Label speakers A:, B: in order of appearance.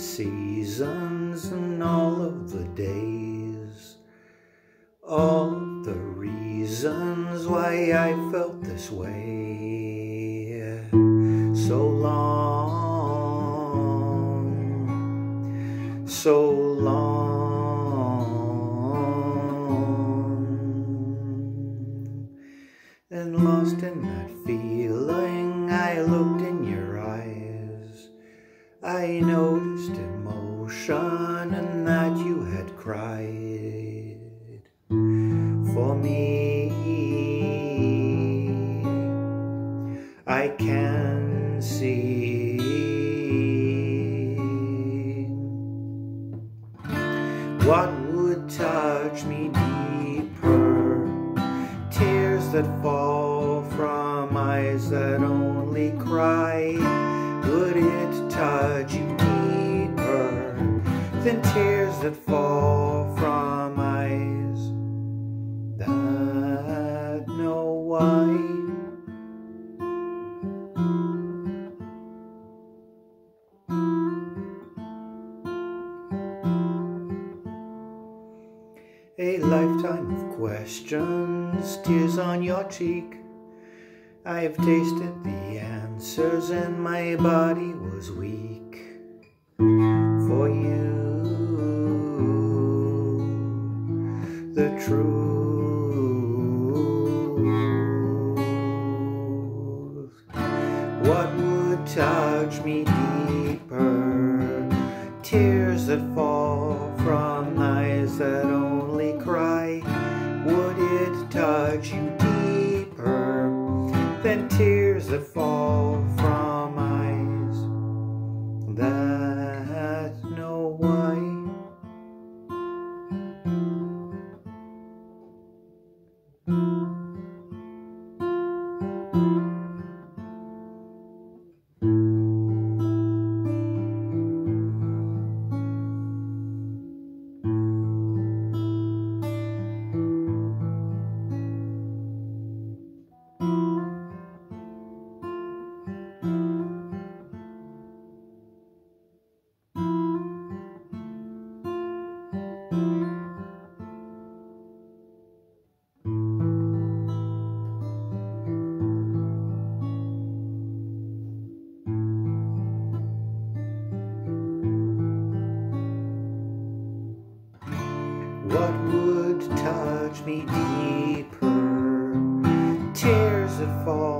A: reasons and all of the days. All of the reasons why I felt this way. So long, so long. And lost in that feeling, I looked in your eyes. I noticed emotion and that you had cried for me. I can see what would touch me deeper. Tears that fall from eyes that only cry. Would than tears that fall from eyes that know why? A lifetime of questions, tears on your cheek. I have tasted the answers and my body was weak truth. What would touch me deeper? Tears that fall from eyes that only cry. Would it touch you deeper than tears that fall me deeper. Tears that fall.